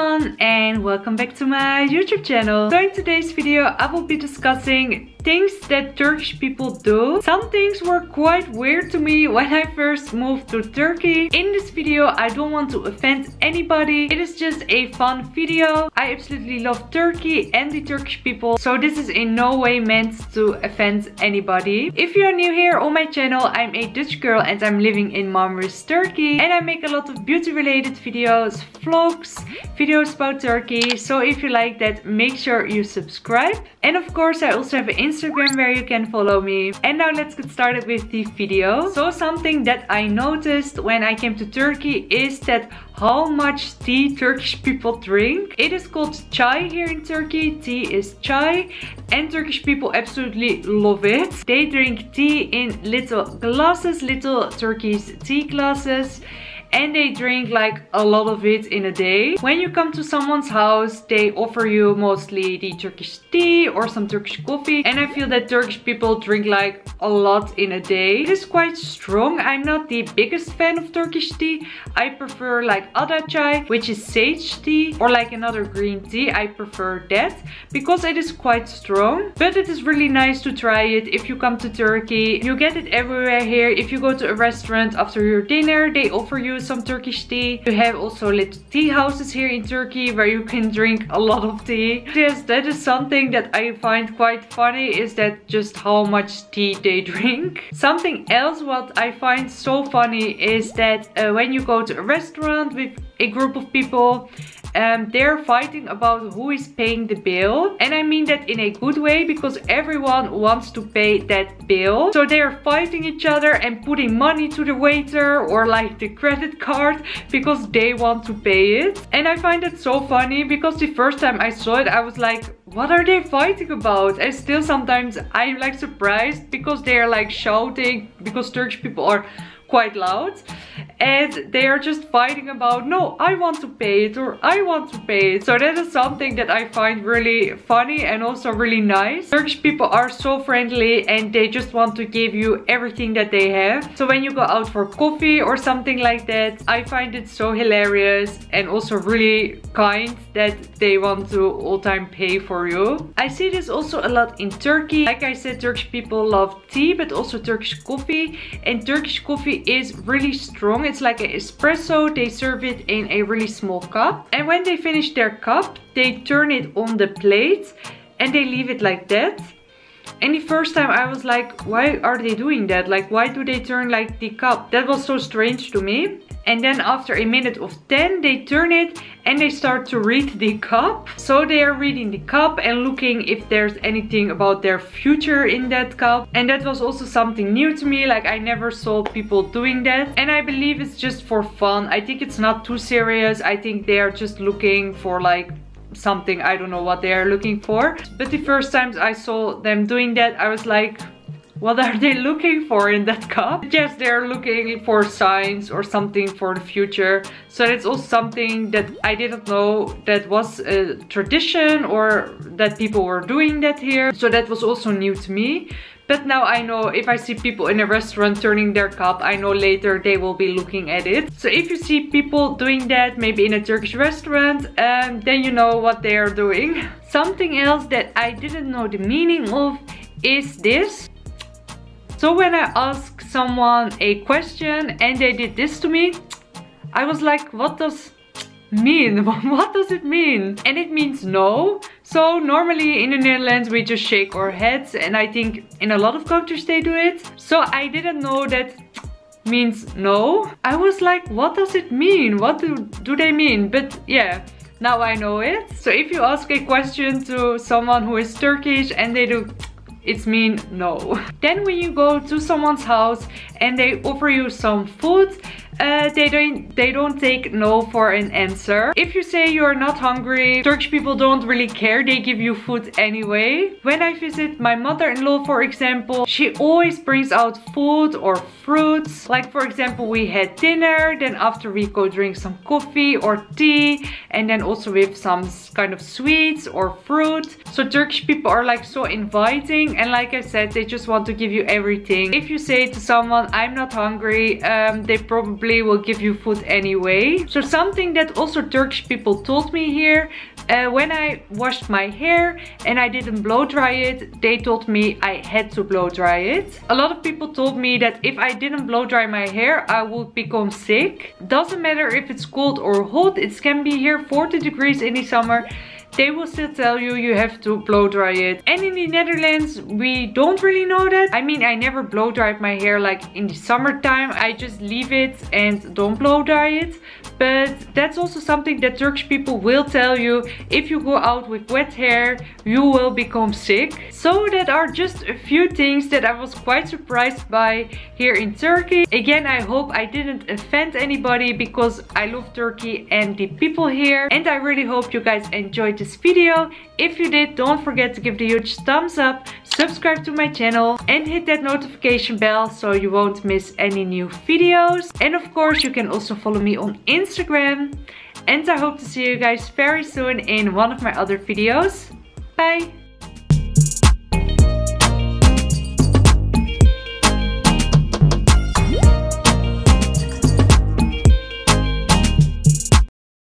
and welcome back to my YouTube channel. So in today's video I will be discussing things that Turkish people do. Some things were quite weird to me when I first moved to Turkey. In this video I don't want to offend anybody. It is just a fun video. I absolutely love Turkey and the Turkish people. So this is in no way meant to offend anybody. If you're new here on my channel, I'm a Dutch girl and I'm living in Marmaris, Turkey. And I make a lot of beauty related videos, vlogs, videos about Turkey. So if you like that, make sure you subscribe. And of course I also have an Instagram where you can follow me. And now let's get started with the video. So something that I noticed when I came to Turkey is that how much tea Turkish people drink. It is called chai here in Turkey. Tea is chai and Turkish people absolutely love it. They drink tea in little glasses, little Turkish tea glasses and they drink like a lot of it in a day. When you come to someone's house, they offer you mostly the Turkish tea or some Turkish coffee. And I feel that Turkish people drink like a lot in a day. It is quite strong. I'm not the biggest fan of Turkish tea. I prefer like Ada chai, which is sage tea or like another green tea. I prefer that because it is quite strong. But it is really nice to try it if you come to Turkey. You get it everywhere here. If you go to a restaurant after your dinner, they offer you some Turkish tea. You have also little tea houses here in Turkey where you can drink a lot of tea. Yes, that is something that I find quite funny is that just how much tea they drink. Something else what I find so funny is that uh, when you go to a restaurant with a group of people um, they're fighting about who is paying the bill. And I mean that in a good way because everyone wants to pay that bill. So they're fighting each other and putting money to the waiter or like the credit card because they want to pay it. And I find it so funny because the first time I saw it, I was like, what are they fighting about? And still sometimes I'm like surprised because they're like shouting because Turkish people are quite loud. And they are just fighting about no I want to pay it or I want to pay it. So that is something that I find really funny and also really nice. Turkish people are so friendly and they just want to give you everything that they have. So when you go out for coffee or something like that I find it so hilarious and also really kind that they want to all time pay for you. I see this also a lot in Turkey. Like I said Turkish people love tea but also Turkish coffee. And Turkish coffee is really strong it's like an espresso. They serve it in a really small cup. And when they finish their cup, they turn it on the plate and they leave it like that. And the first time I was like, why are they doing that? Like, why do they turn like the cup? That was so strange to me and then after a minute of 10 they turn it and they start to read the cup. So they are reading the cup and looking if there's anything about their future in that cup. And that was also something new to me like I never saw people doing that. And I believe it's just for fun. I think it's not too serious. I think they are just looking for like something I don't know what they are looking for. But the first times I saw them doing that I was like what are they looking for in that cup? Yes, they're looking for signs or something for the future. So that's also something that I didn't know that was a tradition or that people were doing that here. So that was also new to me. But now I know if I see people in a restaurant turning their cup, I know later they will be looking at it. So if you see people doing that, maybe in a Turkish restaurant, um, then you know what they are doing. Something else that I didn't know the meaning of is this. So when I ask someone a question and they did this to me, I was like, what does mean? what does it mean? And it means no. So normally in the Netherlands we just shake our heads and I think in a lot of countries they do it. So I didn't know that means no. I was like, what does it mean? What do, do they mean? But yeah, now I know it. So if you ask a question to someone who is Turkish and they do it's mean no. Then when you go to someone's house and they offer you some food, uh, they don't they don't take no for an answer. If you say you're not hungry, Turkish people don't really care. They give you food anyway. When I visit my mother-in-law, for example, she always brings out food or fruits. Like for example, we had dinner, then after we go drink some coffee or tea, and then also with some kind of sweets or fruit. So Turkish people are like so inviting, and like I said, they just want to give you everything. If you say to someone, I'm not hungry, um, they probably will give you food anyway. So something that also Turkish people told me here, uh, when I washed my hair and I didn't blow dry it, they told me I had to blow dry it. A lot of people told me that if I didn't blow dry my hair, I would become sick. Doesn't matter if it's cold or hot, it can be here 40 degrees in the summer they will still tell you you have to blow dry it. And in the Netherlands, we don't really know that. I mean, I never blow dry my hair like in the summertime. I just leave it and don't blow dry it. But that's also something that Turkish people will tell you. If you go out with wet hair, you will become sick. So that are just a few things that I was quite surprised by here in Turkey. Again, I hope I didn't offend anybody because I love Turkey and the people here. And I really hope you guys enjoyed this video. If you did, don't forget to give a huge thumbs up, subscribe to my channel and hit that notification bell so you won't miss any new videos. And of course, you can also follow me on Instagram. And I hope to see you guys very soon in one of my other videos. Bye!